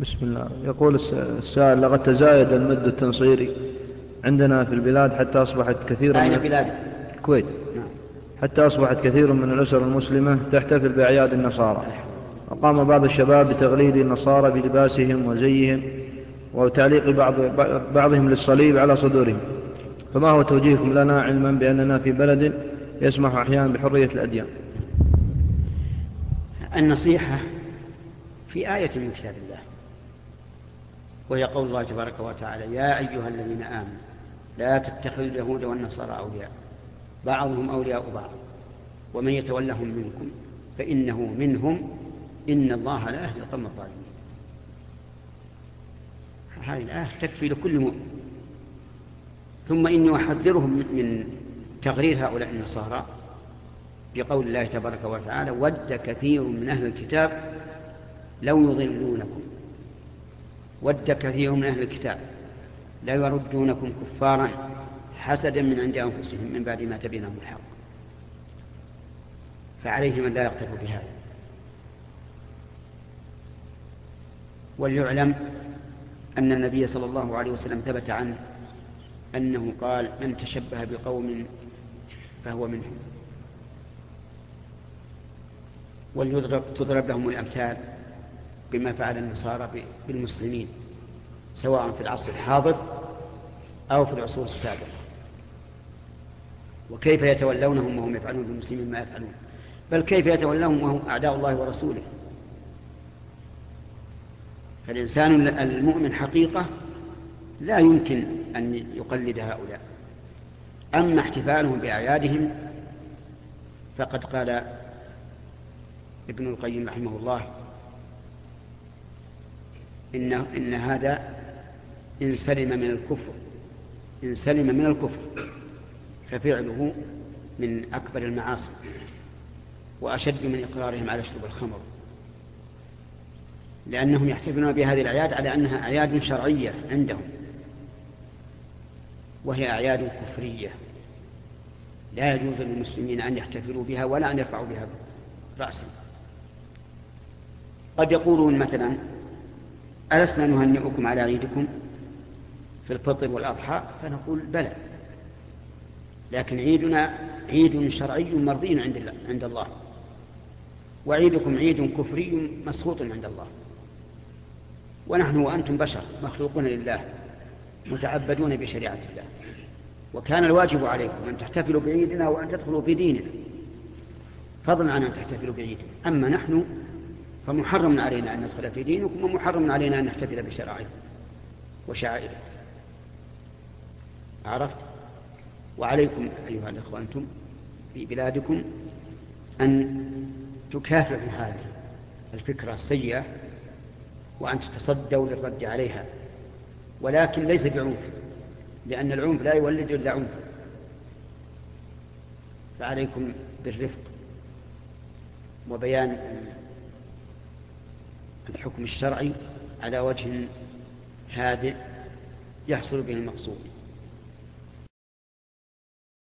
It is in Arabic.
بسم الله. يقول السائل لقد تزايد المد التنصيري عندنا في البلاد حتى أصبحت كثير أين بلاد الكويت نعم. حتى أصبحت كثير من الأسر المسلمة تحتفل بأعياد النصارى. وقام بعض الشباب بتغليل النصارى بلباسهم وزيهم وتعليق بعض بعضهم للصليب على صدورهم. فما هو توجيهكم لنا علما بأننا في بلد يسمح أحيانا بحرية الأديان؟ النصيحة في آية من كتاب الله. وهي قول الله تبارك وتعالى يا أيها الذين آمنوا لا تتخذوا اليهود والنصارى أولياء. بعضهم أولياء بعض. ومن يتولهم منكم فإنه منهم إن الله لا يهدي القوم الظالمين. هذه الآية تكفي لكل مؤمن. ثم إني أحذرهم من تغرير هؤلاء النصارى بقول الله تبارك وتعالى ود كثير من أهل الكتاب لو يضلونكم ود كثير من أهل الكتاب. لا يردونكم كفارا حسدا من عند أنفسهم من بعد ما تبينهم الحق. فعليهم أن لا يقتفوا بهذا. وليعلم أن النبي صلى الله عليه وسلم ثبت عنه أنه قال من تشبه بقوم فهو منهم. وليضرب تضرب لهم الأمثال. بما فعل النصارى بالمسلمين سواء في العصر الحاضر أو في العصور السابقة. وكيف يتولونهم وهم يفعلون بالمسلمين ما يفعلون؟ بل كيف يتولونهم وهم أعداء الله ورسوله؟ فالإنسان المؤمن حقيقة لا يمكن أن يقلد هؤلاء. أما احتفالهم بأعيادهم فقد قال ابن القيم رحمه الله إن, إن هذا إن سلم من الكفر إن سلم من الكفر ففعله من أكبر المعاصي وأشد من إقرارهم على شرب الخمر. لأنهم يحتفلون بهذه الأعياد على أنها أعياد شرعية عندهم وهي أعياد كفرية. لا يجوز للمسلمين أن يحتفلوا بها ولا أن يرفعوا بها رأسا. قد يقولون مثلا ألسنا نهنئكم على عيدكم في الفطر والأضحى فنقول بلى. لكن عيدنا عيد شرعي مرضي عند الله, عند الله. وعيدكم عيد كفري مسخوط عند الله. ونحن وأنتم بشر مخلوقون لله متعبدون بشريعة الله. وكان الواجب عليكم أن تحتفلوا بعيدنا وأن تدخلوا في ديننا. فضلا عن أن تحتفلوا بعيدنا. أما نحن فمحرم علينا أن ندخل في دينكم ومحرم علينا أن نحتفل بشرائعكم وشعائركم. عرفت؟ وعليكم أيها الأخوة أنتم في بلادكم أن تكافحوا هذه الفكرة السيئة وأن تتصدوا للرد عليها. ولكن ليس بعنف لأن العنف لا يولد إلا عنفا فعليكم بالرفق وبيان الحكم الشرعي على وجه هادئ يحصل به المقصود.